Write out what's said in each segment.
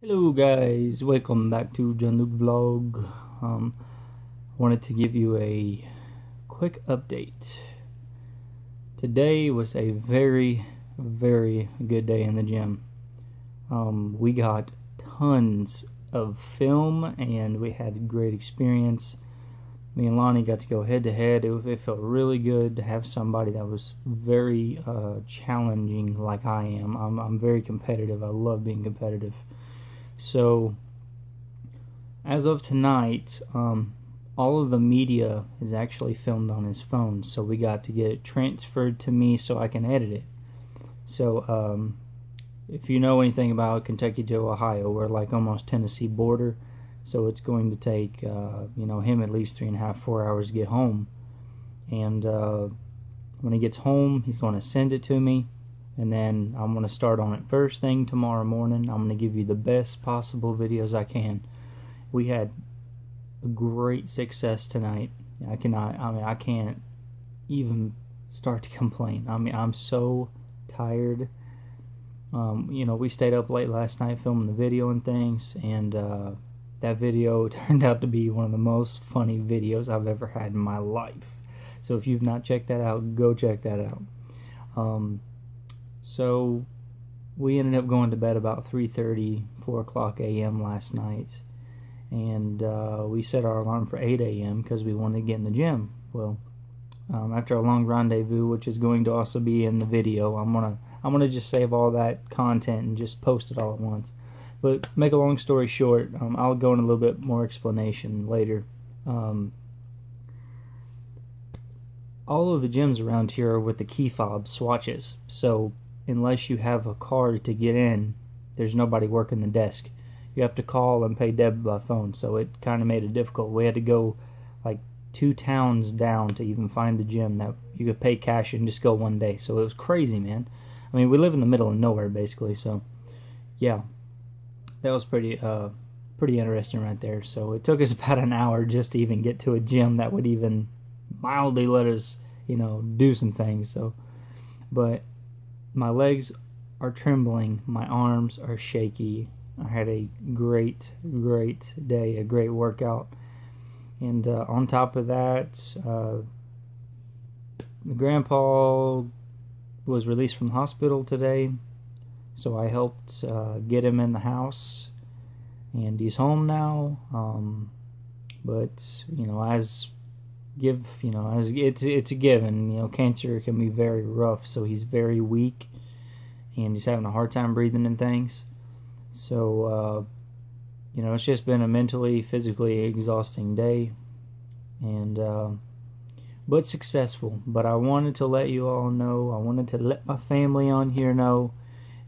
Hello guys, welcome back to John Luke Vlog. Um, wanted to give you a quick update. Today was a very, very good day in the gym. Um, we got tons of film and we had a great experience. Me and Lonnie got to go head to head. It, it felt really good to have somebody that was very uh, challenging like I am. I'm, I'm very competitive. I love being competitive. So, as of tonight, um, all of the media is actually filmed on his phone. So we got to get it transferred to me so I can edit it. So, um, if you know anything about Kentucky to Ohio, we're like almost Tennessee border. So it's going to take, uh, you know, him at least three and a half, four hours to get home. And uh, when he gets home, he's going to send it to me and then I'm going to start on it first thing tomorrow morning. I'm going to give you the best possible videos I can. We had a great success tonight. I cannot, I mean, I can't even start to complain. I mean, I'm so tired. Um, you know, we stayed up late last night filming the video and things, and uh, that video turned out to be one of the most funny videos I've ever had in my life. So if you've not checked that out, go check that out. Um, so we ended up going to bed about 3.30, 4 o'clock a.m. last night. And uh, we set our alarm for 8 a.m. because we wanted to get in the gym. Well, um, after a long rendezvous, which is going to also be in the video, I'm gonna I'm gonna just save all that content and just post it all at once. But make a long story short, um, I'll go in a little bit more explanation later. Um, all of the gyms around here are with the key fob swatches, so unless you have a card to get in, there's nobody working the desk. You have to call and pay debit by phone, so it kind of made it difficult. We had to go like two towns down to even find the gym that you could pay cash and just go one day. So it was crazy, man. I mean, we live in the middle of nowhere basically, so yeah, that was pretty uh pretty interesting right there. So it took us about an hour just to even get to a gym that would even mildly let us, you know, do some things. So, but my legs are trembling, my arms are shaky. I had a great, great day, a great workout. And uh, on top of that, uh, grandpa was released from the hospital today, so I helped uh, get him in the house, and he's home now. Um, but you know, as give you know it's it's a given you know cancer can be very rough so he's very weak and he's having a hard time breathing and things. So uh, you know it's just been a mentally physically exhausting day and uh, but successful. But I wanted to let you all know I wanted to let my family on here know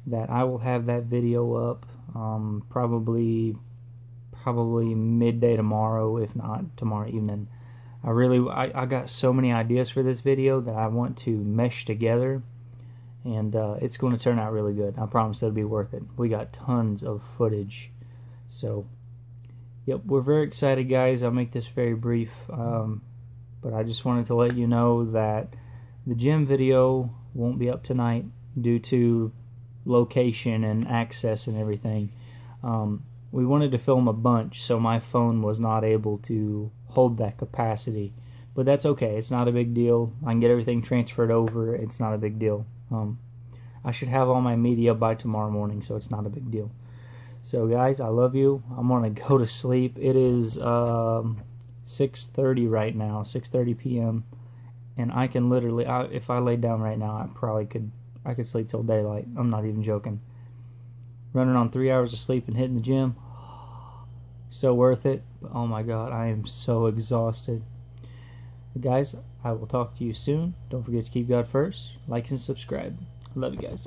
that I will have that video up um, probably probably midday tomorrow if not tomorrow evening I really I, I got so many ideas for this video that I want to mesh together and uh, it's going to turn out really good. I promise it'll be worth it. We got tons of footage. So, yep, we're very excited, guys. I'll make this very brief. Um, but I just wanted to let you know that the gym video won't be up tonight due to location and access and everything. Um, we wanted to film a bunch, so my phone was not able to hold that capacity. But that's okay. It's not a big deal. I can get everything transferred over. It's not a big deal. Um, I should have all my media by tomorrow morning, so it's not a big deal. So, guys, I love you. I'm gonna go to sleep. It is um, 6:30 right now, 6:30 p.m. And I can literally, I, if I lay down right now, I probably could, I could sleep till daylight. I'm not even joking. Running on three hours of sleep and hitting the gym, so worth it. Oh my god, I am so exhausted. But guys, I will talk to you soon. Don't forget to keep God first. Like and subscribe. Love you guys.